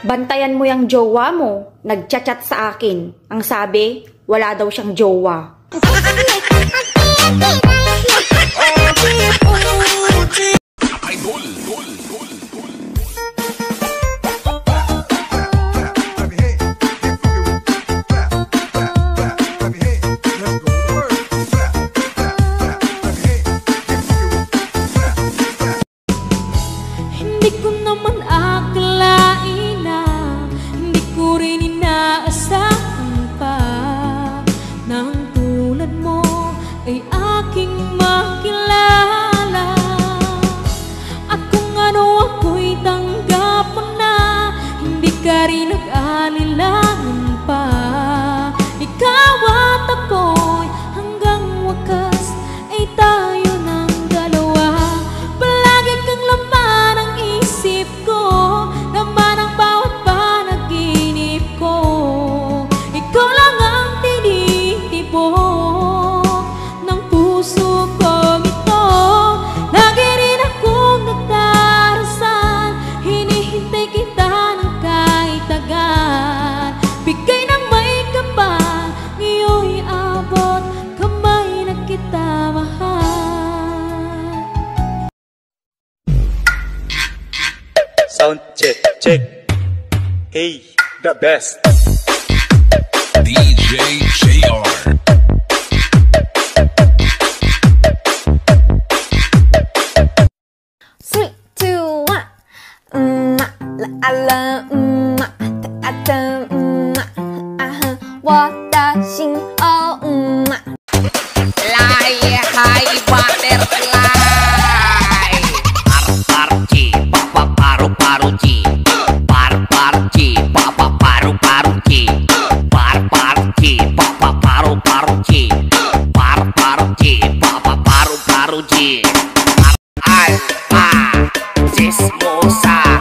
Bantayan mo yung jowa mo. Nagchat-chat sa akin. Ang sabi, wala daw siyang jowa. Hindi ko naman akalain aking makilala. At kung ano ako'y tanggap mo na Hindi ka rin nag-alilangan Sound check, check. Hey, the best. DJ JR. Three, two, one. Mm, I love。Mm-hmm. paru ki paru paru ki papa paru paru ki paru paru ki papa paru paru ki paru paru ki papa paru paru ki ay pa sismosa